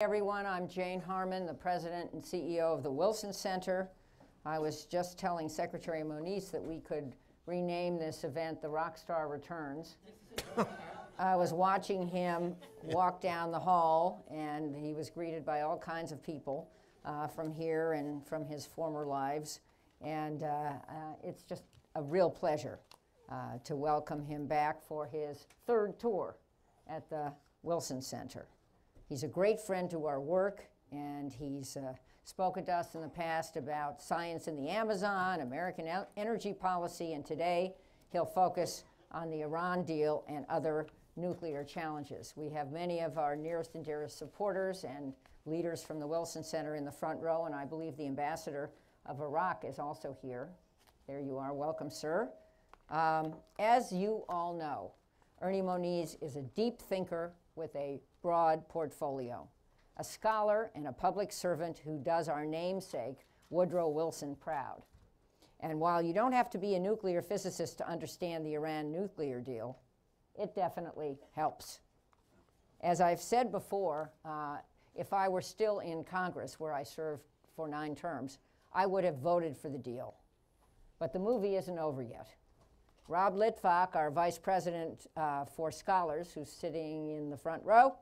everyone. I'm Jane Harman, the president and CEO of the Wilson Center. I was just telling Secretary Moniz that we could rename this event the Rockstar Returns. I was watching him walk down the hall, and he was greeted by all kinds of people uh, from here and from his former lives. And uh, uh, it's just a real pleasure uh, to welcome him back for his third tour at the Wilson Center. He's a great friend to our work, and he's uh, spoken to us in the past about science in the Amazon, American energy policy, and today he'll focus on the Iran deal and other nuclear challenges. We have many of our nearest and dearest supporters and leaders from the Wilson Center in the front row, and I believe the ambassador of Iraq is also here. There you are. Welcome, sir. Um, as you all know, Ernie Moniz is a deep thinker with a broad portfolio a scholar and a public servant who does our namesake, Woodrow Wilson, proud. And while you don't have to be a nuclear physicist to understand the Iran nuclear deal, it definitely helps. As I've said before, uh, if I were still in Congress, where I served for nine terms, I would have voted for the deal. But the movie isn't over yet. Rob Litwak, our vice president uh, for scholars, who's sitting in the front row,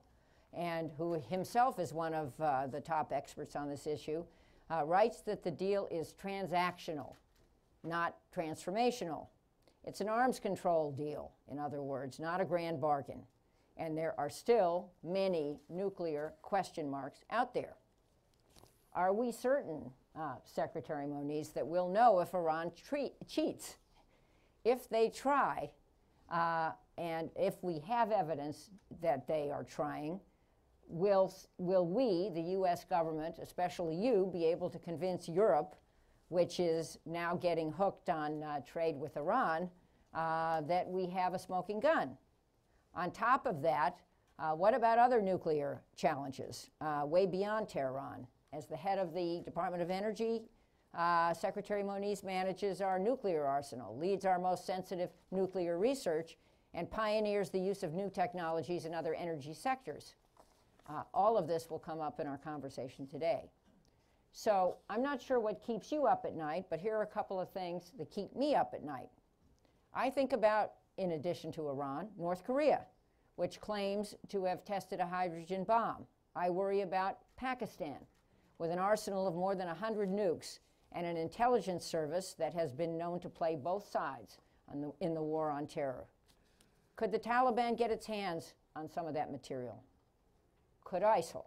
and who himself is one of uh, the top experts on this issue, uh, writes that the deal is transactional, not transformational. It's an arms control deal, in other words, not a grand bargain. And there are still many nuclear question marks out there. Are we certain, uh, Secretary Moniz, that we'll know if Iran cheats? If they try, uh, and if we have evidence that they are trying, will, will we, the US government, especially you, be able to convince Europe, which is now getting hooked on uh, trade with Iran, uh, that we have a smoking gun? On top of that, uh, what about other nuclear challenges uh, way beyond Tehran? As the head of the Department of Energy, uh, Secretary Moniz manages our nuclear arsenal, leads our most sensitive nuclear research, and pioneers the use of new technologies in other energy sectors. Uh, all of this will come up in our conversation today. So I'm not sure what keeps you up at night, but here are a couple of things that keep me up at night. I think about, in addition to Iran, North Korea, which claims to have tested a hydrogen bomb. I worry about Pakistan, with an arsenal of more than 100 nukes and an intelligence service that has been known to play both sides the, in the war on terror. Could the Taliban get its hands on some of that material? Could ISIL.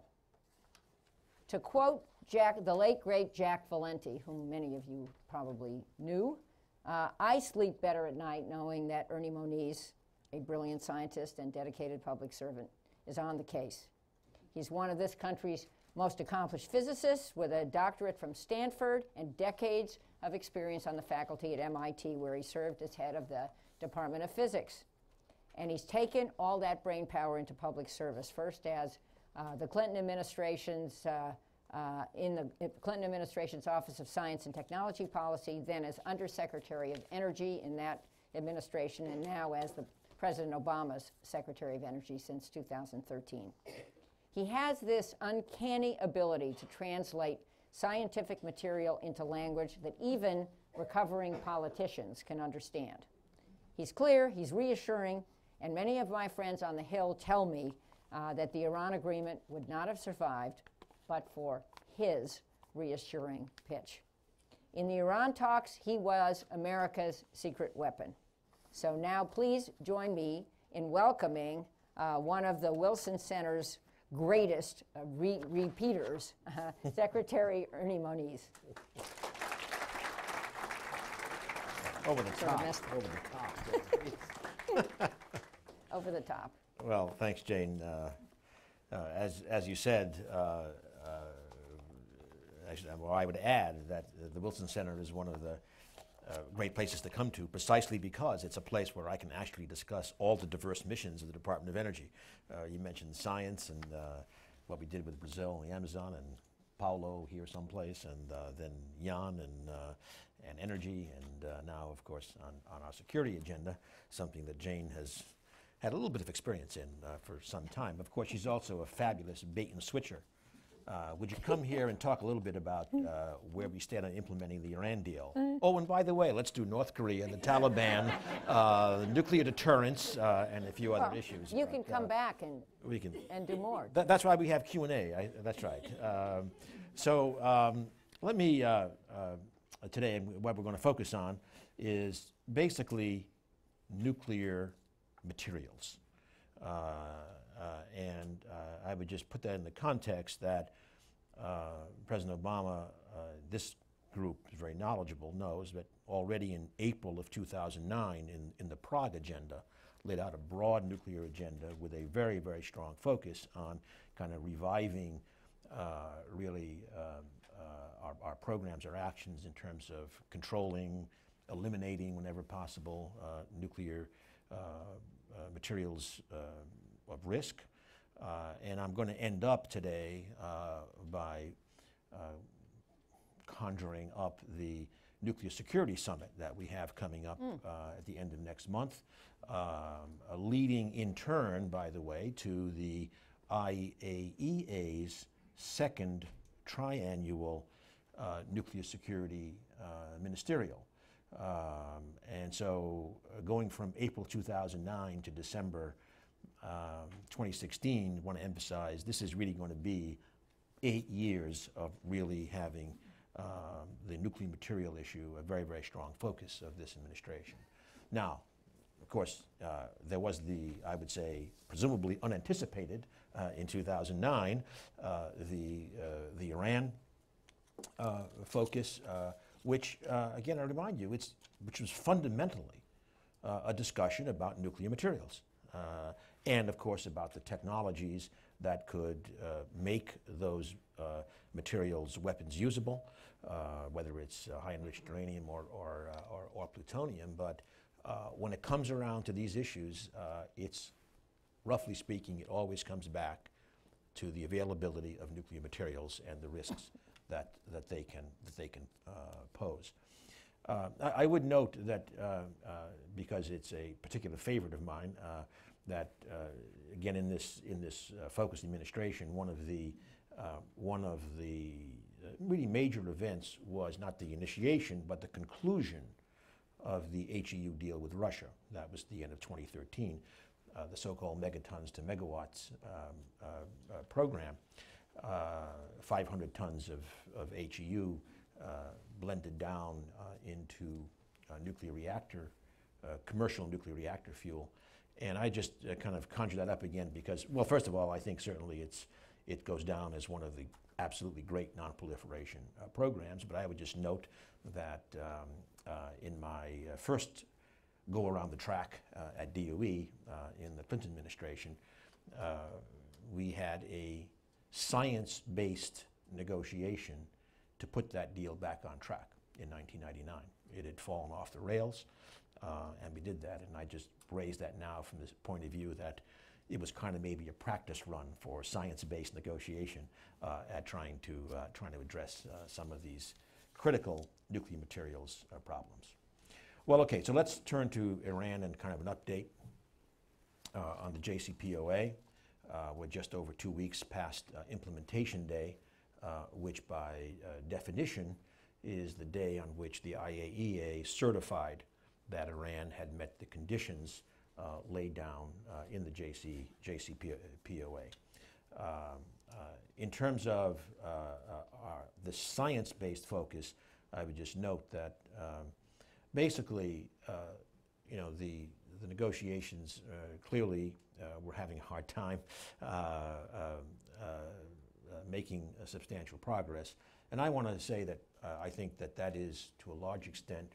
To quote Jack, the late great Jack Valenti, whom many of you probably knew, uh, I sleep better at night knowing that Ernie Moniz, a brilliant scientist and dedicated public servant, is on the case. He's one of this country's most accomplished physicists with a doctorate from Stanford and decades of experience on the faculty at MIT, where he served as head of the Department of Physics. And he's taken all that brain power into public service, first as uh, the Clinton administration's uh, uh, in the Clinton administration's Office of Science and Technology Policy, then as Undersecretary of Energy in that administration, and now as the President Obama's Secretary of Energy since 2013. He has this uncanny ability to translate scientific material into language that even recovering politicians can understand. He's clear, he's reassuring, and many of my friends on the Hill tell me uh, that the Iran agreement would not have survived but for his reassuring pitch. In the Iran talks, he was America's secret weapon. So now please join me in welcoming uh, one of the Wilson Center's greatest uh, re repeaters, uh, Secretary Ernie Moniz. Over the top. Over the top. Over the top. Well, thanks, Jane. Uh, uh, as, as you said, uh, actually, well, I would add that the Wilson Center is one of the uh, great places to come to precisely because it's a place where I can actually discuss all the diverse missions of the Department of Energy. Uh, you mentioned science and uh, what we did with Brazil and the Amazon and Paulo here someplace and then Jan and, and energy and now, of course, on, on our security agenda, something that Jane has had a little bit of experience in uh, for some time. Of course, she's also a fabulous bait and switcher Uh, would you come here and talk a little bit about uh, where we stand on implementing the Iran deal? Oh, and by the way, let's do North Korea and the Taliban, uh, nuclear deterrence, uh, and a few other issues. You can come uh, back and, We can. and do more. That, that's why we have Q and A. I, that's right. Um, so um, let me uh, uh, today what we're going to focus on is basically nuclear materials, uh, uh, and uh, I would just put that in the context that President Obama, this group is very knowledgeable, knows that already in April of 2009, in, in the Prague agenda, laid out a broad nuclear agenda with a very, very strong focus on kind of reviving uh, really um, uh, our, our programs, our actions in terms of controlling, eliminating whenever possible uh, nuclear materials uh, of risk. Uh, and I'm going to end up today uh, by uh, conjuring up the Nuclear Security Summit that we have coming up uh, at the end of next month, um, uh, leading in turn, by the way, to the IAEA's second triannual uh, nuclear security uh, ministerial. Um, and so, uh, going from April 2009 to December um, 2016, want to emphasize this is really going to be eight years of really having um, the nuclear material issue a very, very strong focus of this administration. Now, of course, uh, there was the, I would say, presumably unanticipated uh, in 2009, uh, the, uh, the Iran uh, focus, which, uh, again, I remind you, it's, which was fundamentally uh, a discussion about nuclear materials. Uh, and, of course, about the technologies that could uh, make those uh, materials weapons usable, uh, whether it's high enriched uranium or, or, or, or plutonium. But when it comes around to these issues, it's roughly speaking, it always comes back to the availability of nuclear materials and the risks that, that they can, that they can uh, pose. Uh, I, I would note that, uh, because it's a particular favorite of mine, that again in this, in this focused administration, one of the, one of the really major events was not the initiation, but the conclusion of the HEU deal with Russia. That was the end of 2013, uh, the so-called megatons to megawatts um, uh, uh, program. Uh, 500 tons of, of HEU uh, blended down uh, into nuclear reactor, commercial nuclear reactor fuel. And I just kind of conjure that up again because, well, first of all, I think certainly it's, it goes down as one of the absolutely great nonproliferation uh, programs. But I would just note that um, uh, in my uh, first go around the track at DOE in the Clinton administration, we had a science-based negotiation to put that deal back on track in 1999. It had fallen off the rails, uh, and we did that. And I just raise that now from this point of view that it was kind of maybe a practice run for science-based negotiation uh, at trying to uh, trying to address uh, some of these critical nuclear materials uh, problems. Well, okay, so let's turn to Iran and kind of an update uh, on the JCPOA. Uh, we're just over two weeks past uh, implementation day, uh, which by uh, definition is the day on which the IAEA certified that Iran had met the conditions uh, laid down uh, in the JC, JCPOA. Um, in terms of our, the science-based focus, I would just note that um, basically, you know, the, the negotiations uh, clearly uh, were having a hard time uh, making substantial progress. And I want to say that I think that that is to a large extent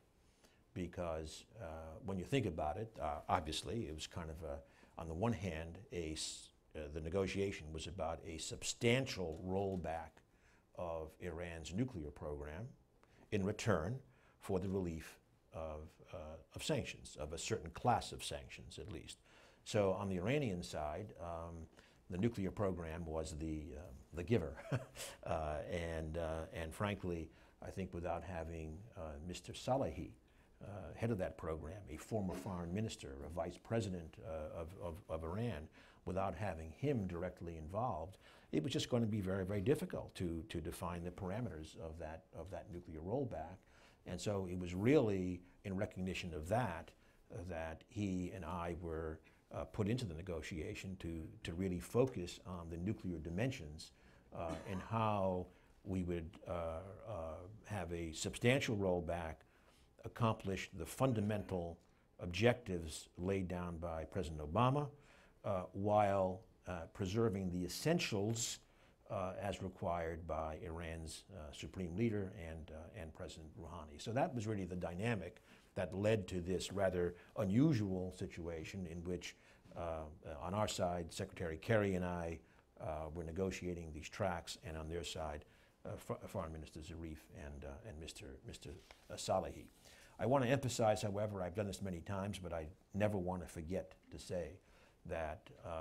because when you think about it, obviously it was kind of a, on the one hand, a, the negotiation was about a substantial rollback of Iran's nuclear program in return for the relief of, uh, of sanctions, of a certain class of sanctions at least. So on the Iranian side, um, the nuclear program was the, uh, the giver. uh, and, uh, and frankly, I think without having uh, Mr. Salehi, uh, head of that program, a former foreign minister, a vice president of, of, of Iran, without having him directly involved, it was just going to be very, very difficult to, to define the parameters of that, of that nuclear rollback. And so it was really in recognition of that uh, that he and I were uh, put into the negotiation to, to really focus on the nuclear dimensions uh, and how we would uh, uh, have a substantial rollback, accomplish the fundamental objectives laid down by President Obama, uh, while preserving the essentials uh, as required by Iran's uh, supreme leader and, uh, and President Rouhani. So that was really the dynamic that led to this rather unusual situation in which, on our side, Secretary Kerry and I were negotiating these tracks, and on their side, Foreign Minister Zarif and, and Mr. Mr. Salehi. I want to emphasize, however, I've done this many times, but I never want to forget to say that um,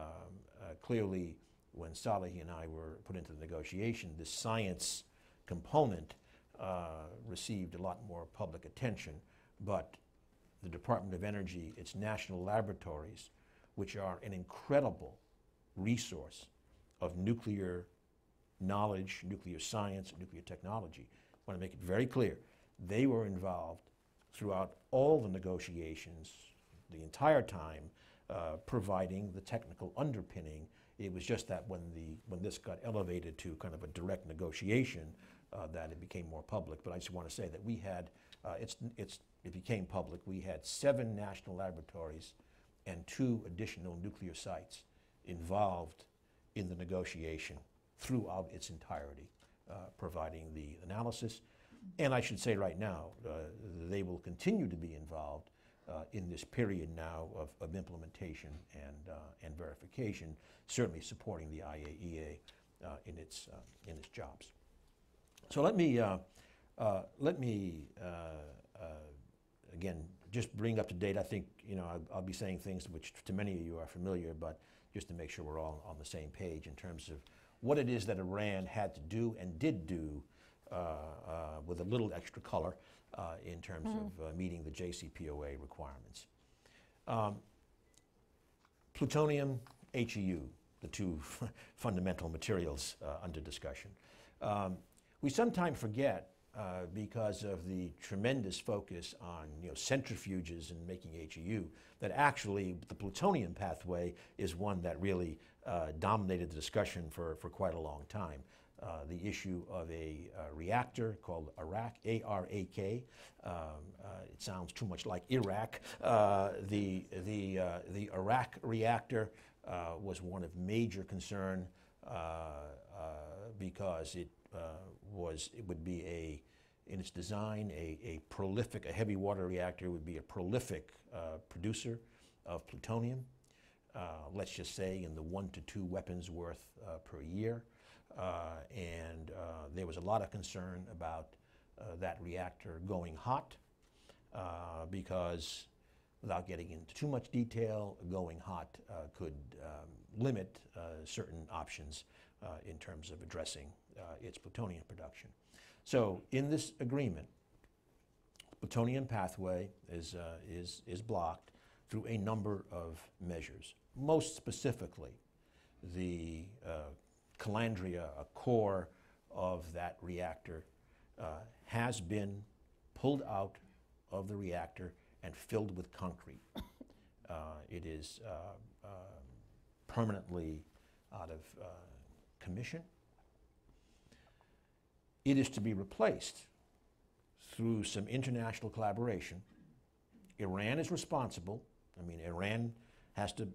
uh, clearly when Salehi and I were put into the negotiation, the science component uh, received a lot more public attention, but the Department of Energy, its national laboratories, which are an incredible resource of nuclear knowledge, nuclear science, nuclear technology. I want to make it very clear. They were involved throughout all the negotiations, the entire time, uh, providing the technical underpinning it was just that when, the, when this got elevated to kind of a direct negotiation, uh, that it became more public. But I just want to say that we had, uh, it's, it's, it became public. We had seven national laboratories and two additional nuclear sites involved in the negotiation throughout its entirety, uh, providing the analysis. And I should say right now, uh, they will continue to be involved uh, in this period now of, of implementation and, uh, and verification, certainly supporting the IAEA uh, in, its, uh, in its jobs. So let me, uh, uh, let me again, just bring up to date. I think, you know, I'll, I'll, be saying things which to many of you are familiar, but just to make sure we're all on the same page in terms of what it is that Iran had to do and did do with a little extra color uh, in terms mm. of uh, meeting the JCPOA requirements. Um, plutonium, HEU, the two fundamental materials uh, under discussion. Um, we sometimes forget uh, because of the tremendous focus on you know, centrifuges and making HEU, that actually the plutonium pathway is one that really uh, dominated the discussion for, for quite a long time. Uh, the issue of a uh, reactor called Arak, A-R-A-K. Um, uh, it sounds too much like Iraq. Uh, the, the, uh, the Arak reactor was one of major concern because it was, it would be a, in its design, a, a prolific, a heavy water reactor would be a prolific producer of plutonium. let's just say in the one to two weapons worth per year. Uh, and uh, there was a lot of concern about uh, that reactor going hot because without getting into too much detail, going hot uh, could um, limit uh, certain options uh, in terms of addressing its plutonium production. So in this agreement, plutonium pathway is, is, is blocked through a number of measures. Most specifically, the calandria, a core of that reactor, uh, has been pulled out of the reactor and filled with concrete. Uh, it is uh, uh permanently out of uh, commission. It is to be replaced through some international collaboration. Iran is responsible. I mean, Iran has to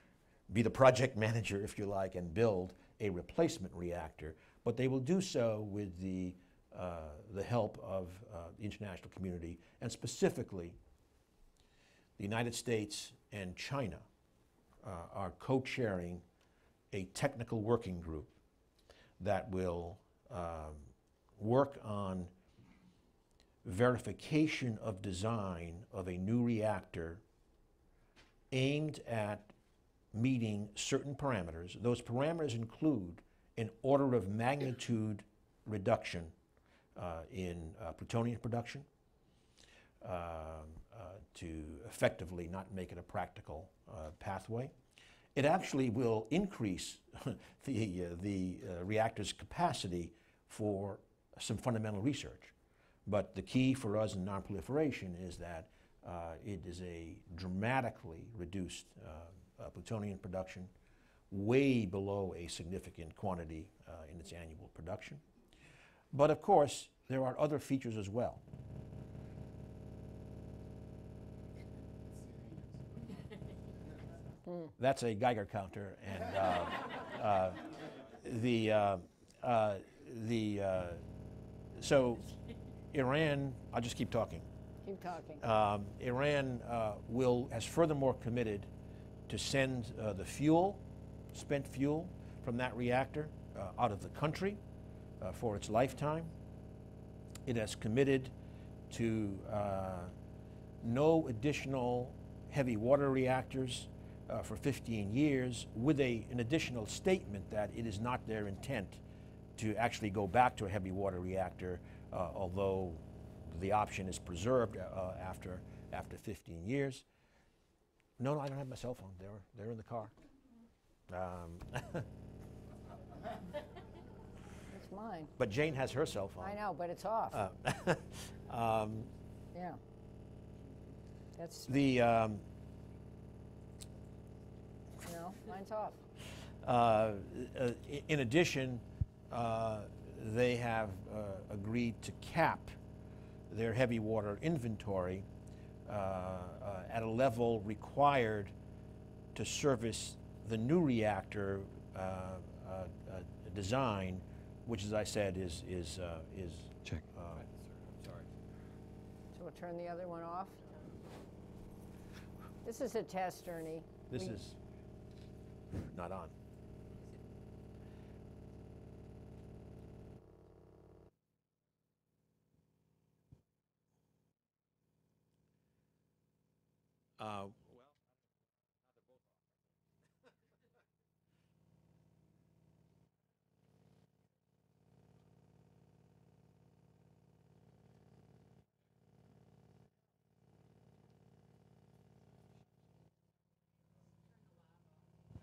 be the project manager, if you like, and build a replacement reactor, but they will do so with the, uh, the help of uh, the international community, and specifically the United States and China uh, are co-chairing a technical working group that will um, work on verification of design of a new reactor aimed at meeting certain parameters. Those parameters include an order of magnitude reduction uh, in uh, plutonium production um, uh, to effectively not make it a practical uh, pathway, it actually will increase the, uh, the uh, reactor's capacity for some fundamental research. But the key for us in nonproliferation is that uh, it is a dramatically reduced uh, uh, plutonium production, way below a significant quantity uh, in its annual production. But of course, there are other features as well. That's a Geiger counter, and uh, uh, the uh, uh, the uh, so Iran. I'll just keep talking. Keep talking. Um, Iran uh, will has furthermore committed to send uh, the fuel, spent fuel, from that reactor uh, out of the country uh, for its lifetime. It has committed to uh, no additional heavy water reactors uh, for 15 years, with a, an additional statement that it is not their intent to actually go back to a heavy water reactor, although the option is preserved after, after 15 years. No, no, I don't have my cell phone. They're, they're in the car. Um, It's mine. but Jane has her cell phone. I know, but it's off. Uh, um, Yeah. That's, the, um, no, mine's off. uh, uh, in addition, uh, they have uh, agreed to cap their heavy water inventory at a level required to service the new reactor uh, uh, uh, design, which, as I said, is is uh, is Check. uh, So we'll turn the other one off. This is a test, Ernie. this We- is not on. Uh,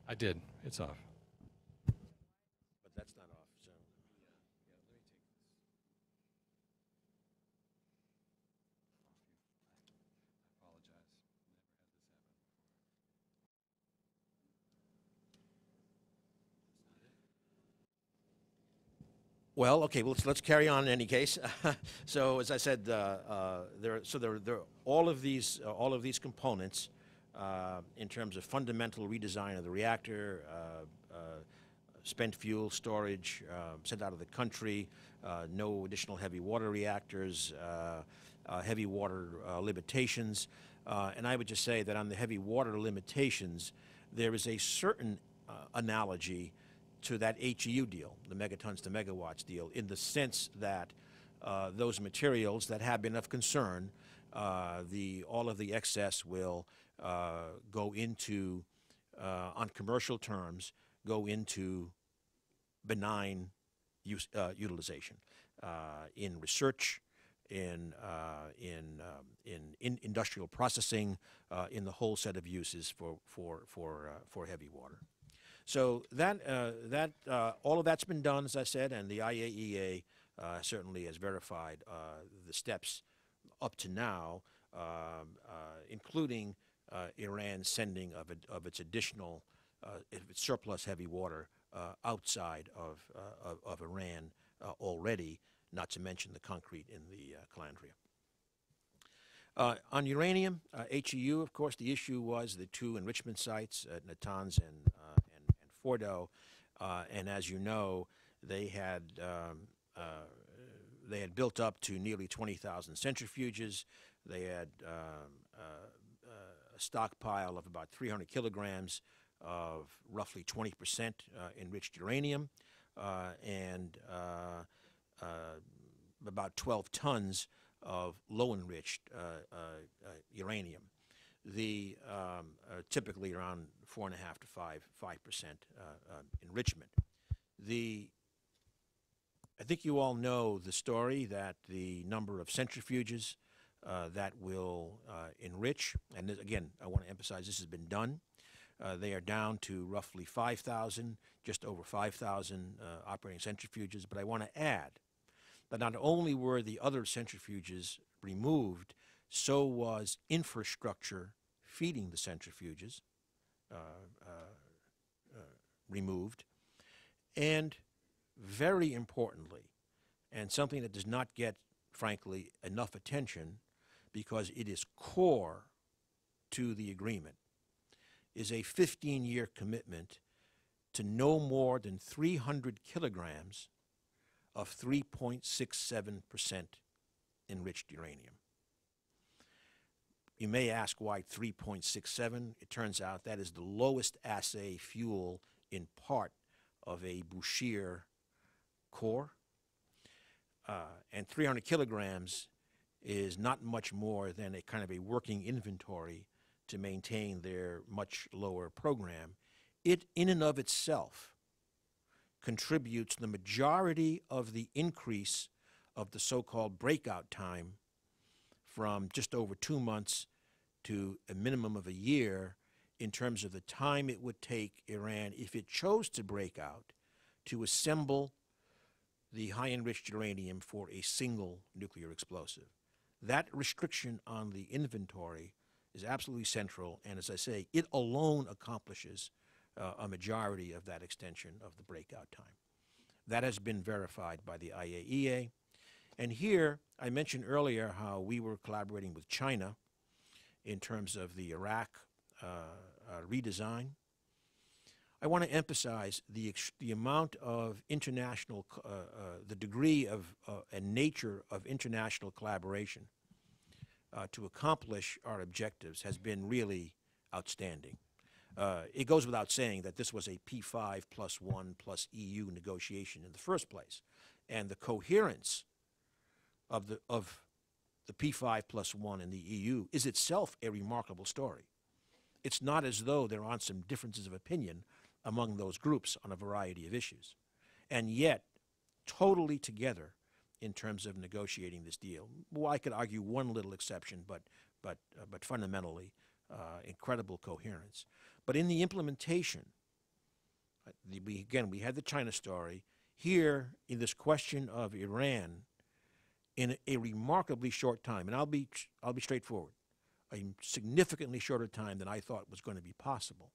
I did. It's off. Well, okay, let's, let's carry on in any case. so, as I said, uh, uh, there, so there, there, all of these, uh, all of these components, uh, in terms of fundamental redesign of the reactor, uh, uh, spent fuel storage, uh, sent out of the country, no additional heavy water reactors, heavy water limitations, and I would just say that on the heavy water limitations, there is a certain analogy to that HEU deal, the megatons to megawatts deal, in the sense that uh, those materials that have been of concern, uh, the, all of the excess will uh, go into, uh, on commercial terms, go into benign use, uh, utilization uh, in research, in, in, um, in, in industrial processing, in the whole set of uses for, for, for, for heavy water. So that, uh, that, uh, all of that's been done, as I said, and the IAEA uh, certainly has verified the steps up to now, um, including Iran's sending of, it, of its additional, its surplus heavy water outside of, of, of Iran already, not to mention the concrete in the Calandria. Uh, on uranium, uh, HEU, of course, the issue was the two enrichment sites at Natanz and, uh, Fordo. Uh, and as you know, they had, um, uh, they had built up to nearly 20,000 centrifuges. They had um, uh, a stockpile of about 300 kilograms of roughly 20% uh, enriched uranium uh, and about 12 tons of low enriched uranium. The um, uh, typically around four and a half to five five percent uh, uh, enrichment. The I think you all know the story that the number of centrifuges uh, that will uh, enrich, and this, again, I want to emphasize this has been done. Uh, they are down to roughly 5,000, just over 5,000 uh, operating centrifuges. But I want to add that not only were the other centrifuges removed, so was infrastructure feeding the centrifuges Uh, uh, removed. And very importantly, and something that does not get, frankly, enough attention because it is core to the agreement, is a 15 year commitment to no more than 300 kilograms of 3.67% enriched uranium. You may ask why 3.67. It turns out that is the lowest assay fuel in part of a Bushehr core. Uh, and 300 kilograms is not much more than a kind of a working inventory to maintain their much lower program. It, in and of itself, contributes the majority of the increase of the so called breakout time from just over two months to a minimum of a year in terms of the time it would take Iran, if it chose to break out, to assemble the high enriched uranium for a single nuclear explosive. That restriction on the inventory is absolutely central, and as I say, it alone accomplishes uh, a majority of that extension of the breakout time. That has been verified by the IAEA. And here, I mentioned earlier how we were collaborating with China in terms of the Arak uh, uh, redesign. I want to emphasize the, the amount of international, uh, uh, the degree of uh, and nature of international collaboration uh, to accomplish our objectives has been really outstanding. It goes without saying that this was a P5 plus 1 plus EU negotiation in the first place. And the coherence of the, of the P5 plus 1 in the EU is itself a remarkable story. It's not as though there aren't some differences of opinion among those groups on a variety of issues. And yet, totally together in terms of negotiating this deal. Well, I could argue one little exception, but, but, uh, but fundamentally, uh, incredible coherence. But in the implementation, uh, the, we, again, we had the China story. Here, in this question of Iran, in a, remarkably short time, and I'll be, I'll be straightforward, a significantly shorter time than I thought was going to be possible,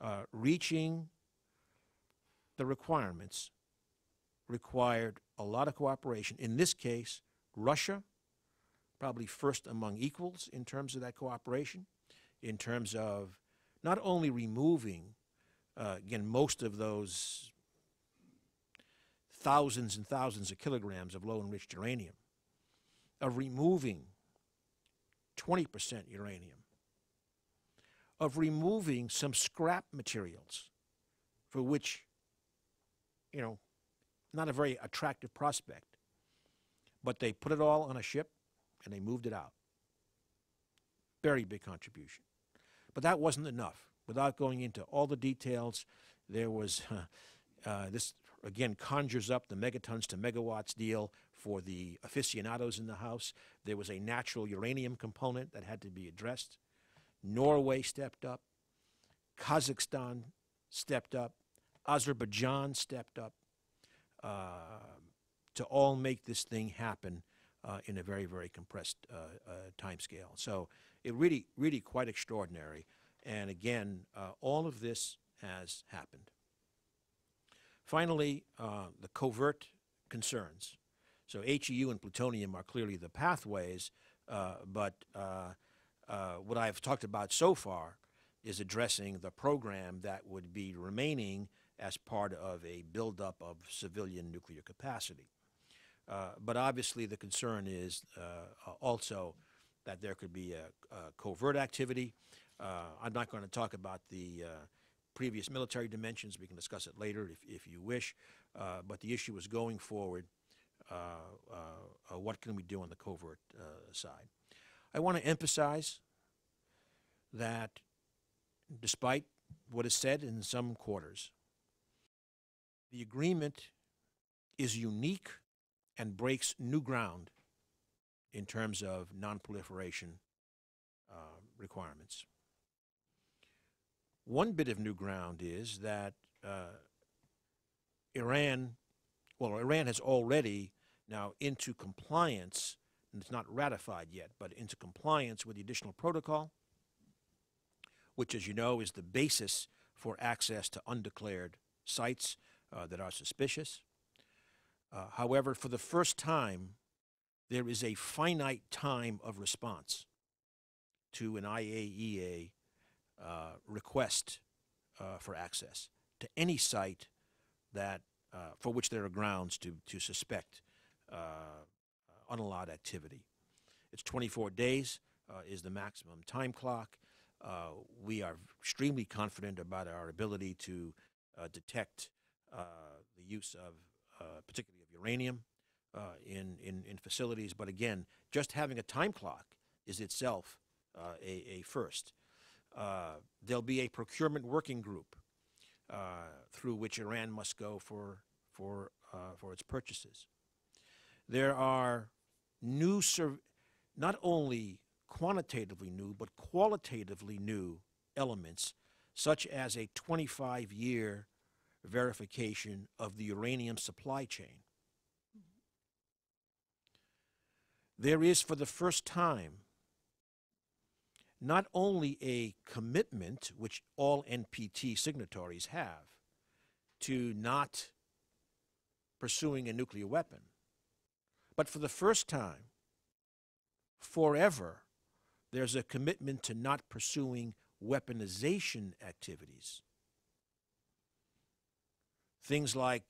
uh, reaching the requirements required a lot of cooperation. In this case, Russia, probably first among equals in terms of that cooperation, in terms of not only removing, uh, again, most of those thousands and thousands of kilograms of low enriched uranium, of removing 20% uranium, of removing some scrap materials for which, you know, not a very attractive prospect, but they put it all on a ship and they moved it out. Very big contribution. But that wasn't enough. Without going into all the details, there was uh, uh, this again conjures up the megatons to megawatts deal for the aficionados in the house. There was a natural uranium component that had to be addressed. Norway stepped up. Kazakhstan stepped up. Azerbaijan stepped up uh, to all make this thing happen uh, in a very, very compressed uh, uh, time scale. So it really, really quite extraordinary. And again, uh, all of this has happened. Finally, uh, the covert concerns. So HEU and plutonium are clearly the pathways, uh, but uh, uh, what I've talked about so far is addressing the program that would be remaining as part of a buildup of civilian nuclear capacity. Uh, but obviously, the concern is also that there could be a, a covert activity. I'm not going to talk about the previous military dimensions. We can discuss it later if, if you wish. Uh, but the issue is going forward. Uh, uh, what can we do on the covert uh, side? I want to emphasize that despite what is said in some quarters, the agreement is unique and breaks new ground in terms of nonproliferation uh, requirements. One bit of new ground is that uh, Iran, well, Iran has already now into compliance, and it's not ratified yet, but into compliance with the additional protocol, which, as you know, is the basis for access to undeclared sites uh, that are suspicious. Uh, however, for the first time, there is a finite time of response to an IAEA uh, request uh, for access to any site that uh, for which there are grounds to to suspect uh, unallowed activity. It's 24 days uh, is the maximum time clock. Uh, we are extremely confident about our ability to uh, detect uh, the use of, uh, particularly of uranium, uh, in, in, in facilities. But again, just having a time clock is itself uh, a, a first. Uh, there'll be a procurement working group uh, through which Iran must go for, for, uh, for its purchases. There are new, not only quantitatively new, but qualitatively new elements, such as a 25 year verification of the uranium supply chain. There is, for the first time, not only a commitment, which all NPT signatories have, to not pursuing a nuclear weapon, but for the first time, forever, there's a commitment to not pursuing weaponization activities. Things like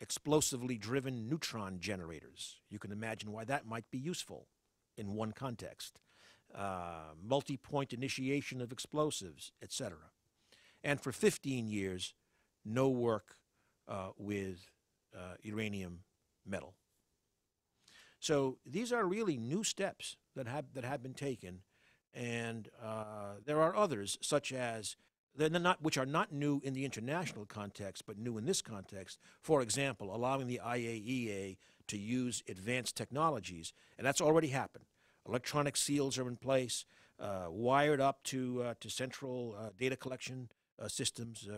explosively driven neutron generators. You can imagine why that might be useful in one context. Uh, multi point initiation of explosives, etc. And for 15 years, no work uh, with uh, uranium metal. So these are really new steps that have, that have been taken, and uh, there are others, such as not, which are not new in the international context, but new in this context. For example, allowing the IAEA to use advanced technologies, and that's already happened. Electronic seals are in place, uh, wired up to uh, to central uh, data collection systems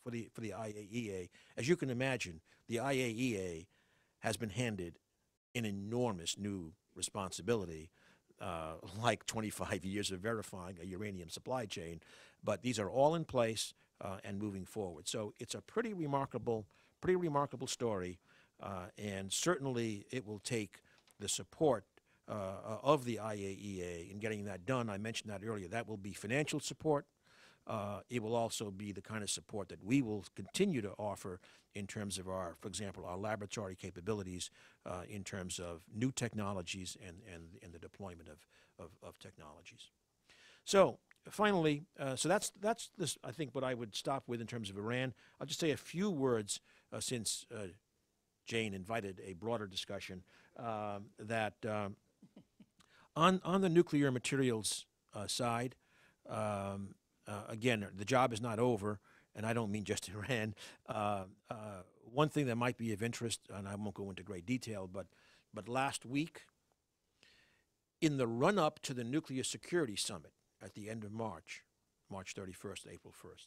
for the for the IAEA. As you can imagine, the IAEA has been handed an enormous new responsibility, uh, like 25 years of verifying a uranium supply chain. But these are all in place uh, and moving forward. So it's a pretty remarkable, pretty remarkable story, uh, and certainly it will take the support uh, of the IAEA in getting that done. I mentioned that earlier. That will be financial support. Uh, it will also be the kind of support that we will continue to offer in terms of our, for example, our laboratory capabilities, uh, in terms of new technologies and, and, and the deployment of, of, of technologies. So finally, uh, so that's that's this. I think what I would stop with in terms of Iran. I'll just say a few words uh, since uh, Jane invited a broader discussion that um, on on the nuclear materials uh, side. Um, uh, again, the job is not over, and I don't mean just Iran. Uh, uh, one thing that might be of interest, and I won't go into great detail, but but last week, in the run-up to the nuclear security summit at the end of March, March 31st, April 1st,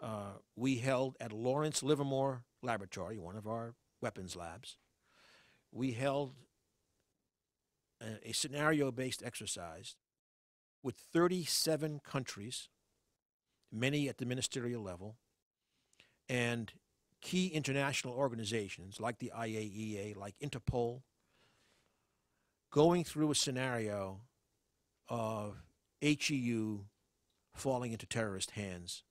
uh, we held at Lawrence Livermore Laboratory, one of our weapons labs, we held a, a scenario-based exercise with 37 countries many at the ministerial level, and key international organizations like the IAEA, like Interpol, going through a scenario of HEU falling into terrorist hands,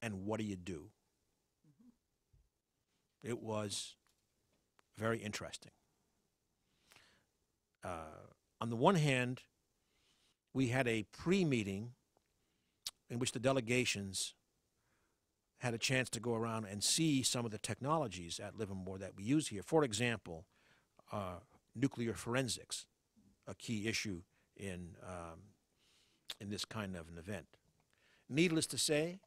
and what do you do? Mm-hmm. It was very interesting. Uh, on the one hand, we had a pre meeting in which the delegations had a chance to go around and see some of the technologies at Livermore that we use here. For example, uh, nuclear forensics, a key issue in, um, in this kind of an event. Needless to say,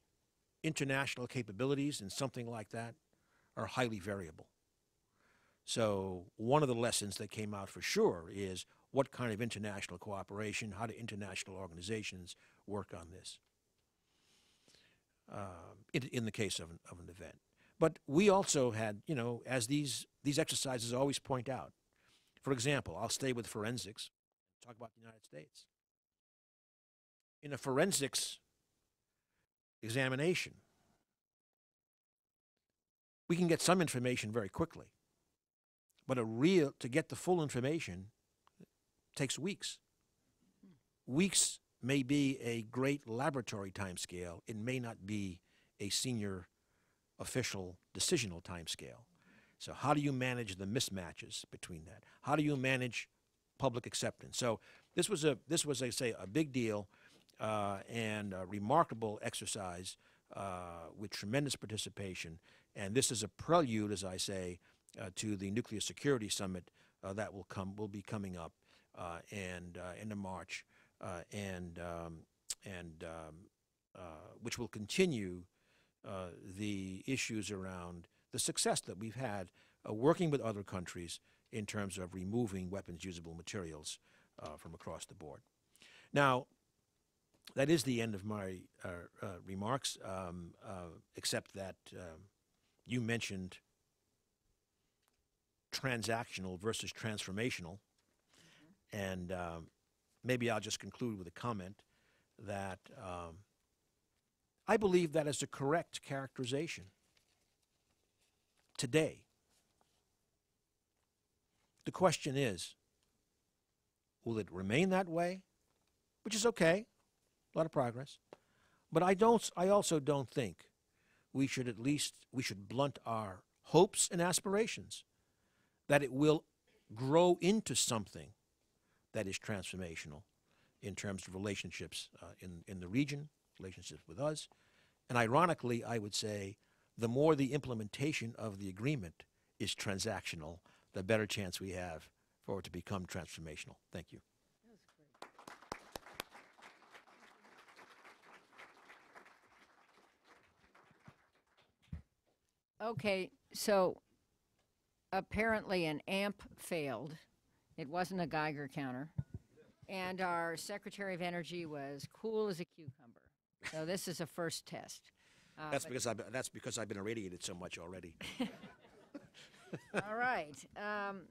international capabilities in something like that are highly variable. So, one of the lessons that came out for sure is what kind of international cooperation, how do international organizations work on this? uh, in, in the case of an, of an event. But we also had, you know, as these, these exercises always point out, for example, I'll stay with forensics, talk about the United States. In a forensics examination, we can get some information very quickly. But a real, to get the full information takes weeks. Weeks may be a great laboratory timescale. It may not be a senior official decisional timescale. So how do you manage the mismatches between that? How do you manage public acceptance? So this was a this was I say a big deal uh, and a remarkable exercise uh, with tremendous participation. And this is a prelude, as I say, to the nuclear security summit uh, that will come will be coming up uh, and uh, end of March, uh, and um, and um, uh, which will continue uh, the issues around the success that we've had uh, working with other countries in terms of removing weapons usable materials uh, from across the board. Now, that is the end of my uh, uh, remarks, um, uh, except that um, you mentioned transactional versus transformational. And um, maybe I'll just conclude with a comment that um, I believe that is the correct characterization today. The question is will it remain that way? Which is okay, a lot of progress. But I, don't, I also don't think we should at least we should blunt our hopes and aspirations that it will grow into something that is transformational in terms of relationships uh, in, in the region, relationships with us. And ironically, I would say the more the implementation of the agreement is transactional, the better chance we have for it to become transformational. Thank you. Okay, so apparently an amp failed. It wasn't a Geiger counter. And our Secretary of Energy was cool as a cucumber. So this is a first test. Uh, That's but- because I've, that's because I've been irradiated so much already. All right. Um,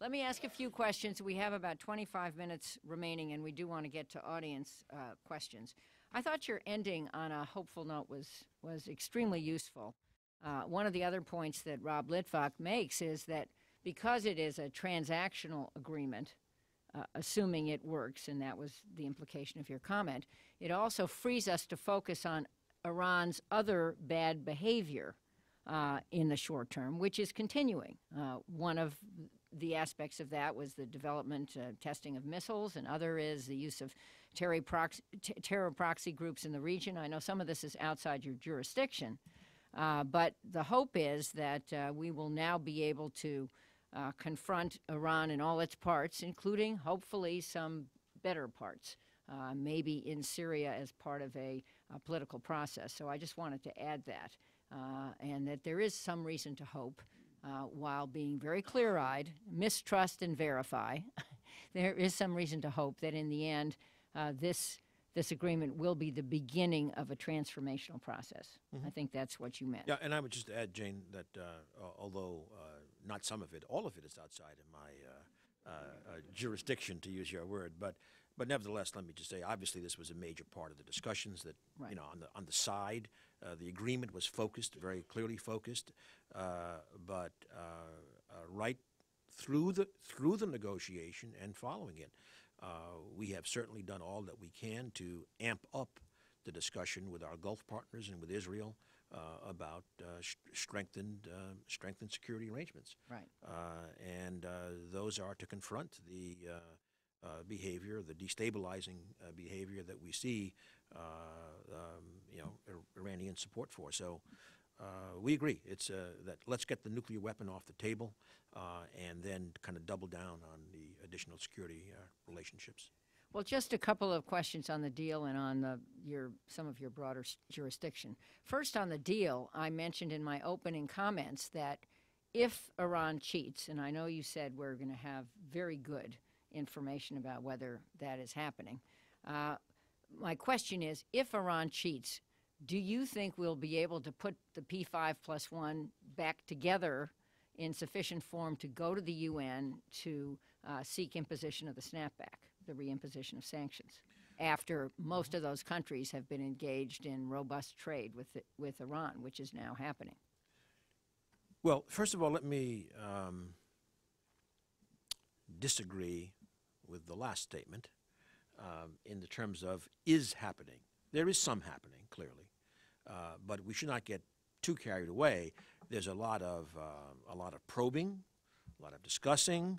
let me ask a few questions. We have about 25 minutes remaining, and we do want to get to audience uh, questions. I thought your ending on a hopeful note was was extremely useful. Uh, one of the other points that Rob Litwak makes is that because it is a transactional agreement, uh, assuming it works, and that was the implication of your comment, it also frees us to focus on Iran's other bad behavior uh, in the short term, which is continuing. Uh, one of the aspects of that was the development, uh, testing of missiles, and other is the use of terror proxy, t- terror proxy groups in the region. I know some of this is outside your jurisdiction, uh, but the hope is that uh, we will now be able to uh, confront Iran in all its parts, including hopefully some better parts, uh, maybe in Syria as part of a, a political process. So I just wanted to add that, uh, and that there is some reason to hope. Uh, while being very clear eyed, mistrust and verify, there is some reason to hope that in the end, this this agreement will be the beginning of a transformational process. I think that's what you meant. Yeah, and I would just add, Jane, that uh, although uh, not some of it, all of it is outside of my uh, uh, uh, jurisdiction, to use your word, but but nevertheless, let me just say, obviously, this was a major part of the discussions. That Right. you know, on the on the side, uh, the agreement was focused, very clearly focused, uh, but uh, uh, right through the through the negotiation and following it, uh, we have certainly done all that we can to amp up the discussion with our Gulf partners and with Israel uh, about uh, strengthened uh, strengthened security arrangements. Right. Uh, and uh, those are to confront the uh, uh, behavior, the destabilizing uh, behavior that we see, uh, um, you know, Iranian support for. So uh, we agree. It's uh, that let's get the nuclear weapon off the table, uh, and then kind of double down on the additional security uh, relationships. Well, just a couple of questions on the deal and on the, your some of your broader jurisdiction. First, on the deal, I mentioned in my opening comments that if Iran cheats, and I know you said we're going to have very good information about whether that is happening. Uh, my question is, if Iran cheats, do you think we'll be able to put the P5 plus one back together in sufficient form to go to the UN to uh, seek imposition of the snapback, the reimposition of sanctions, after most of those countries have been engaged in robust trade with, the, with Iran, which is now happening? Well, first of all, let me um, disagree with the last statement um, in the terms of is happening. There is some happening, clearly, uh, but we should not get too carried away. There's a lot of uh, a lot of probing, a lot of discussing,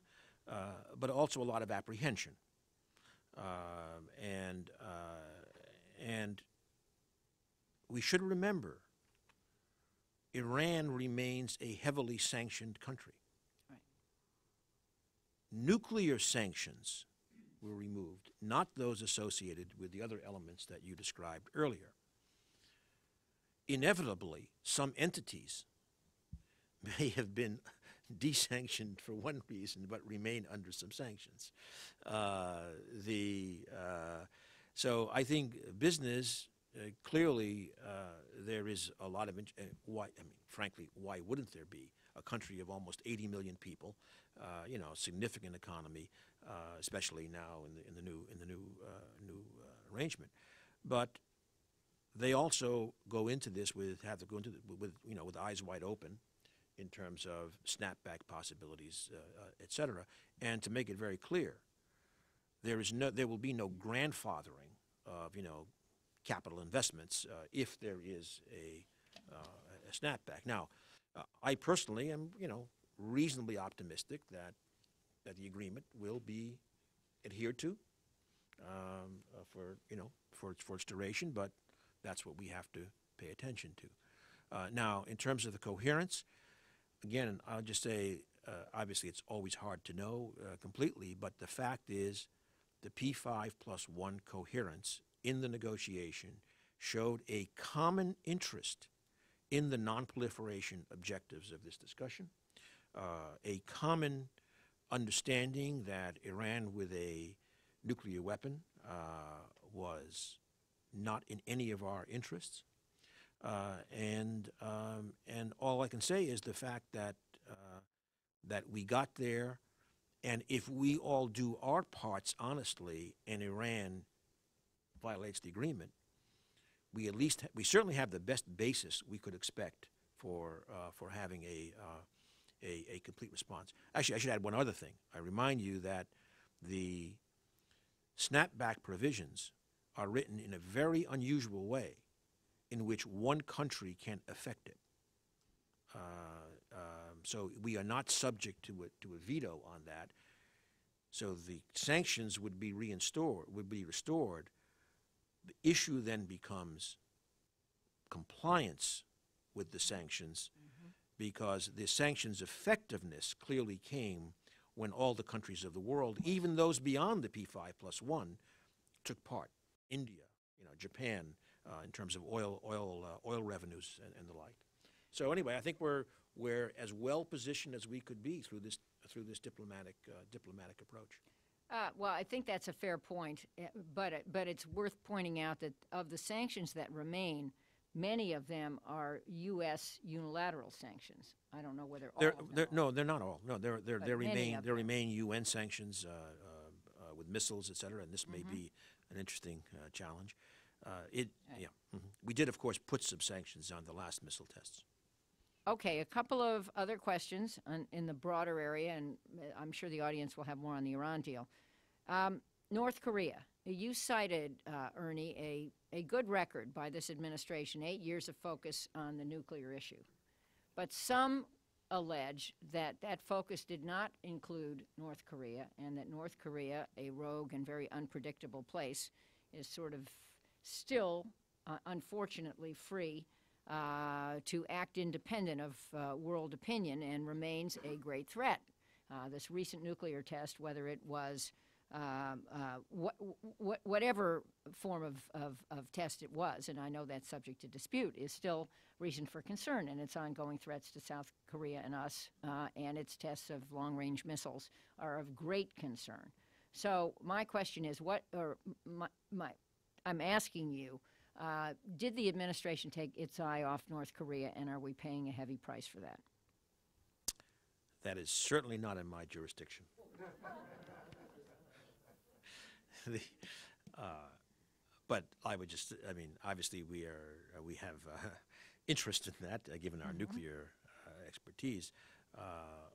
uh, but also a lot of apprehension, Um and uh, and we should remember Iran remains a heavily sanctioned country. Right. Nuclear sanctions were removed, not those associated with the other elements that you described earlier. Inevitably, some entities may have been desanctioned for one reason, but remain under some sanctions. Uh, the uh, so I think business uh, clearly uh, there is a lot of uh, why. I mean, frankly, why wouldn't there be a country of almost 80 million people? Uh, you know, significant economy, especially now in the in the new in the new new arrangement. But they also go into this with have to go into the, with you know with eyes wide open in terms of snapback possibilities, uh, uh, et cetera. And to make it very clear, there is no there will be no grandfathering of you know capital investments uh, if there is a, uh, a snapback. Now, uh, I personally am, you know, reasonably optimistic that that the agreement will be adhered to um, uh, for you know for its for its duration, but that's what we have to pay attention to. Uh, now, in terms of the coherence, again, I'll just say, uh, obviously, it's always hard to know uh, completely, but the fact is, the P5 plus one coherence in the negotiation showed a common interest in the nonproliferation objectives of this discussion, uh, a common understanding that Iran with a nuclear weapon uh, was not in any of our interests. Uh, and um, and all I can say is the fact that uh, that we got there, and if we all do our parts honestly, and Iran violates the agreement, we at least we certainly have the best basis we could expect for uh, for having a, uh, a a complete response. Actually, I should add one other thing. I remind you that the snapback provisions are written in a very unusual way, in which one country can affect it. Uh, um, so we are not subject to a, to a veto on that. So the sanctions would be reinstored, would be restored. The issue then becomes compliance with the sanctions, because the sanctions' effectiveness clearly came when all the countries of the world, even those beyond the P5 plus one, took part. India, you know, Japan, uh, in terms of oil, oil, uh, oil revenues and, and the like. So anyway, I think we're we're as well positioned as we could be through this through this diplomatic uh, diplomatic approach. Uh, well, I think that's a fair point, eh, but it- but it's worth pointing out that of the sanctions that remain, many of them are U.S. unilateral sanctions. I don't know whether all They're, of them they're, are. no, they're not all. No, there there But there many remain there remain UN sanctions uh, uh, uh, with missiles, et cetera, and this may Mm-hmm. be an interesting uh, challenge. Uh, it yeah, mhm. we did of course put some sanctions on the last missile tests. Okay, a couple of other questions on, in the broader area, and uh, I'm sure the audience will have more on the Iran deal. Um, North Korea. You cited, uh, Ernie, a, a good record by this administration, eight years of focus on the nuclear issue. But some allege that that focus did not include North Korea, and that North Korea, a rogue and very unpredictable place, is sort of still, uh, unfortunately, free uh, to act independent of uh, world opinion and remains a great threat. Uh, this recent nuclear test, whether it was um, uh, wha- wha- whatever form of, of, of test it was, and I know that's subject to dispute, is still reason for concern, and its ongoing threats to South Korea and us, uh, and its tests of long range missiles are of great concern. So, my question is what, or my, my, I'm asking you, Uh, did the administration take its eye off North Korea, and are we paying a heavy price for that? That is certainly not in my jurisdiction. The, uh, But I would just, I mean, obviously, we are, uh, we have uh, interest in that, uh, given our nuclear uh, expertise. Uh,